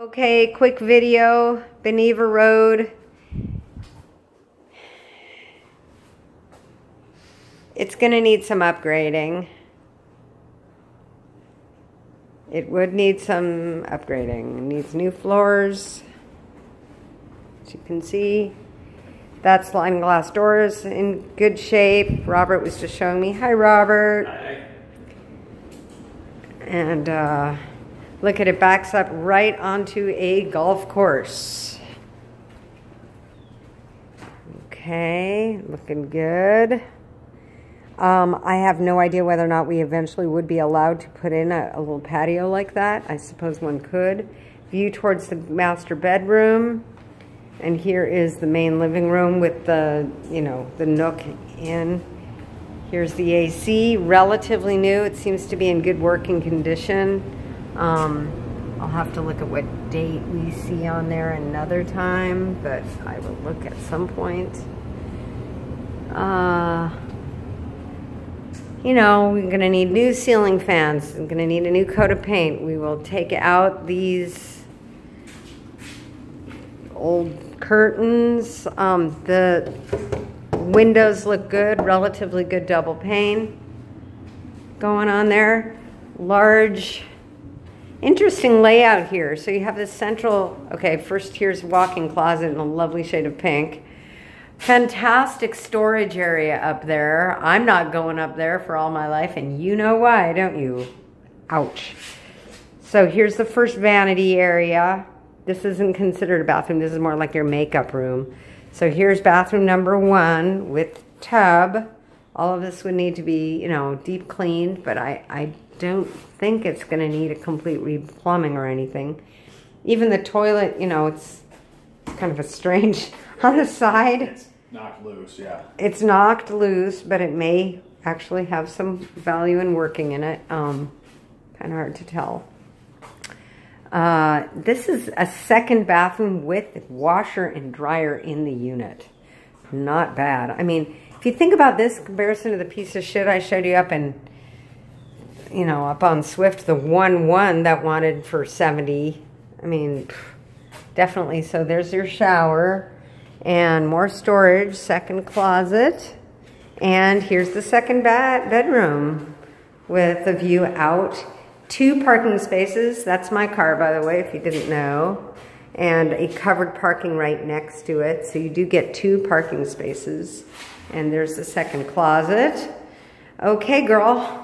Okay, quick video, Beneva Road. It's gonna need some upgrading. It would need some upgrading. It needs new floors. As you can see, that sliding glass doors in good shape. Robert was just showing me. Hi, Robert. Hi. And uh, look at it backs up right onto a golf course. Okay, looking good. Um, I have no idea whether or not we eventually would be allowed to put in a, a little patio like that. I suppose one could. View towards the master bedroom. And here is the main living room with the, you know, the nook in. Here's the AC, relatively new. It seems to be in good working condition. Um, I'll have to look at what date we see on there another time, but I will look at some point. Uh, you know, we're gonna need new ceiling fans. We're gonna need a new coat of paint. We will take out these old curtains. Um, the Windows look good, relatively good double pane going on there. Large, interesting layout here. So you have this central, okay, first here's walk-in closet in a lovely shade of pink. Fantastic storage area up there. I'm not going up there for all my life, and you know why, don't you? Ouch. So here's the first vanity area. This isn't considered a bathroom. This is more like your makeup room. So here's bathroom number one with tub. All of this would need to be, you know, deep cleaned, but I, I don't think it's going to need a complete replumbing or anything. Even the toilet, you know, it's kind of a strange on the side. It's knocked loose, yeah. It's knocked loose, but it may actually have some value in working in it. Um, kind of hard to tell. Uh, this is a second bathroom with washer and dryer in the unit. Not bad. I mean, if you think about this comparison to the piece of shit I showed you up in, you know, up on Swift, the 1-1 that wanted for 70. I mean, definitely. So there's your shower and more storage, second closet. And here's the second bed bedroom with a view out two parking spaces. That's my car, by the way, if you didn't know. And a covered parking right next to it. So you do get two parking spaces. And there's the second closet. Okay, girl.